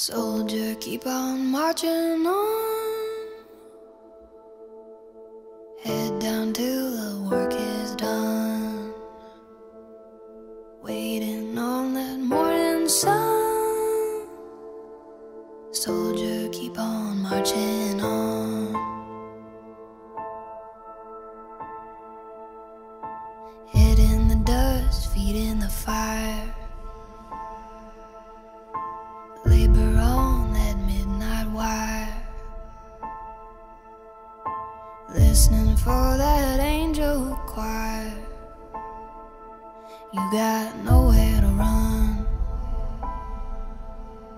Soldier, keep on marching on. Head down till the work is done. Waiting on that morning sun. Soldier, keep on marching on. Head in the dust, feet in the fire. Listening for that angel choir. You got nowhere to run.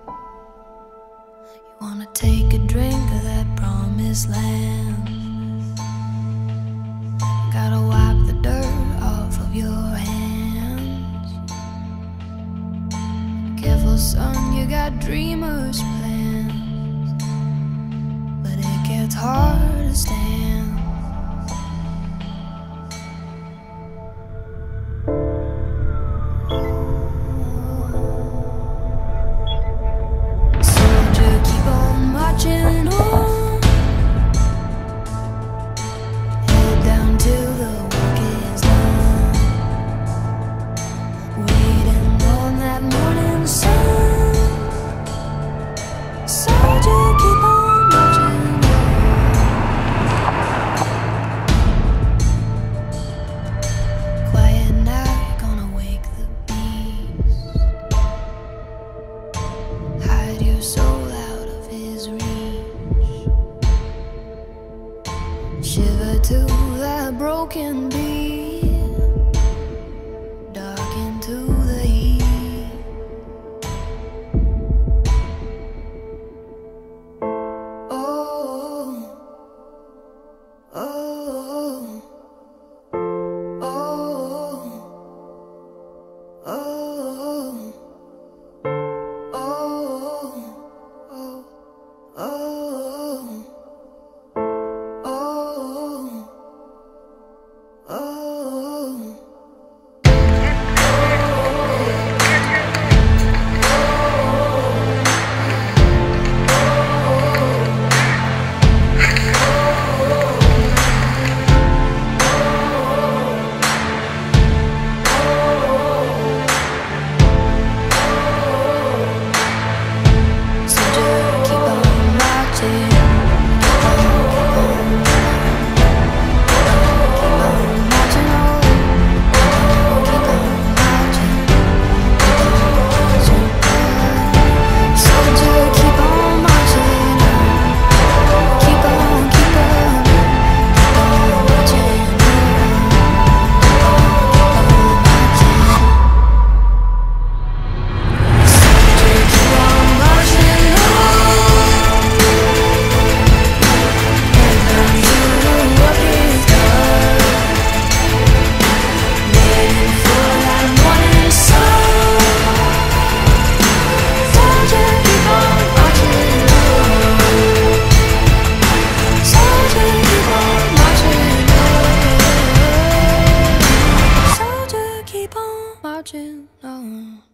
You wanna take a drink of that promised land. Gotta wipe the dirt off of your hands. Careful, son, you got dreamers' plans. But it gets hard watching on.